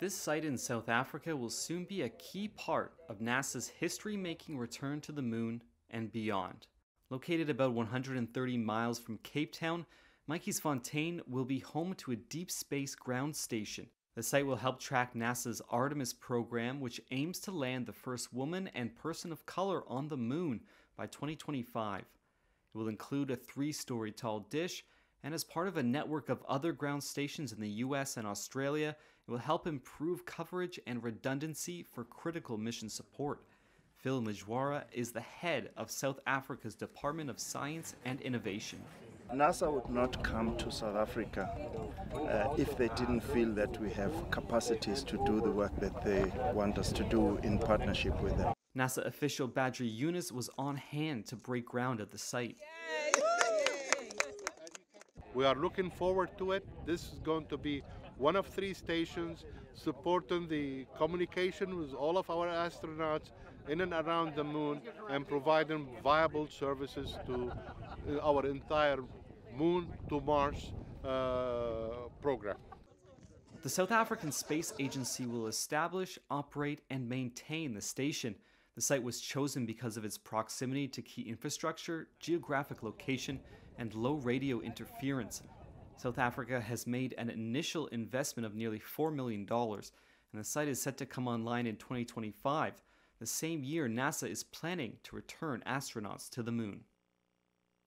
This site in South Africa will soon be a key part of NASA's history making return to the moon and beyond. Located about 130 miles from Cape Town, Matjiesfontein will be home to a deep space ground station. The site will help track NASA's Artemis program, which aims to land the first woman and person of color on the moon by 2025. It will include a three story tall dish, and as part of a network of other ground stations in the US and Australia, it will help improve coverage and redundancy for critical mission support. Phil Mjwara is the head of South Africa's Department of Science and Innovation. NASA would not come to South Africa uh, if they didn't feel that we have capacities to do the work that they want us to do in partnership with them. NASA official Badri Younes was on hand to break ground at the site. We are looking forward to it. This is going to be one of three stations supporting the communication with all of our astronauts in and around the moon and providing viable services to uh, our entire moon to Mars uh, program. The South African Space Agency will establish, operate, and maintain the station. The site was chosen because of its proximity to key infrastructure, geographic location, and low radio interference. South Africa has made an initial investment of nearly $4 million, and the site is set to come online in 2025, the same year NASA is planning to return astronauts to the moon.